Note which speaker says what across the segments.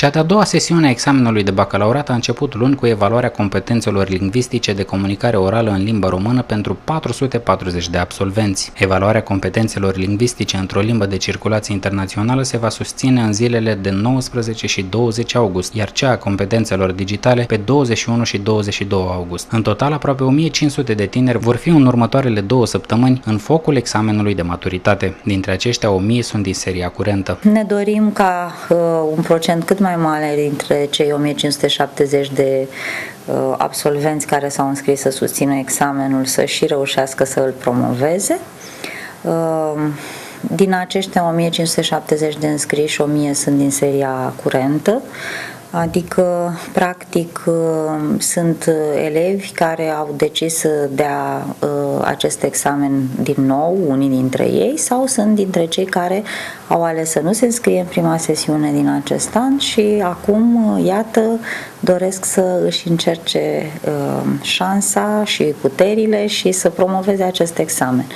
Speaker 1: Cea de-a doua sesiune a examenului de bacalaureat a început luni cu evaluarea competențelor lingvistice de comunicare orală în limba română pentru 440 de absolvenți. Evaluarea competențelor lingvistice într-o limbă de circulație internațională se va susține în zilele de 19 și 20 august, iar cea a competențelor digitale pe 21 și 22 august. În total, aproape 1500 de tineri vor fi în următoarele două săptămâni în focul examenului de maturitate. Dintre aceștia, 1000 sunt din seria curentă.
Speaker 2: Ne dorim ca uh, un procent cât mai mai mare dintre cei 1570 de uh, absolvenți care s-au înscris să susțină examenul să și reușească să îl promoveze. Uh, din aceștia 1570 de înscriși, 1000 sunt din seria curentă. Adică, practic, uh, sunt uh, elevi care au decis să dea uh, acest examen din nou, unii dintre ei, sau sunt dintre cei care au ales să nu se înscrie în prima sesiune din acest an și acum, iată, doresc să își încerce șansa și puterile și să promoveze acest examen.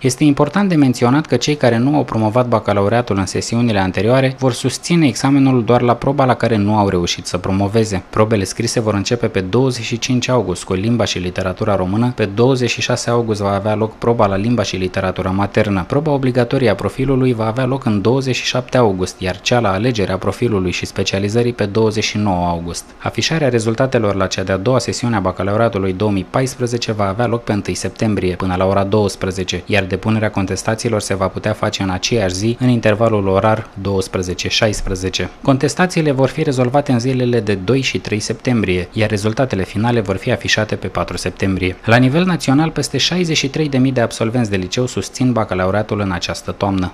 Speaker 1: Este important de menționat că cei care nu au promovat bacalaureatul în sesiunile anterioare vor susține examenul doar la proba la care nu au reușit să promoveze. Probele scrise vor începe pe 25 august cu limba și literatura română, pe 26 august va avea loc proba la limba și literatura maternă. Proba obligatorie a profilului va avea loc în 27 august, iar cea la alegerea profilului și specializării pe 29 august. Afișarea rezultatelor la cea de-a doua sesiune a bacalaureatului 2014 va avea loc pe 1 septembrie până la ora 12, iar depunerea contestațiilor se va putea face în aceeași zi, în intervalul orar 12-16. Contestațiile vor fi rezolvate în zilele de 2 și 3 septembrie, iar rezultatele finale vor fi afișate pe 4 septembrie. La nivel național, peste 63.000 de absolvenți de liceu susțin bacalaureatul în această toamnă.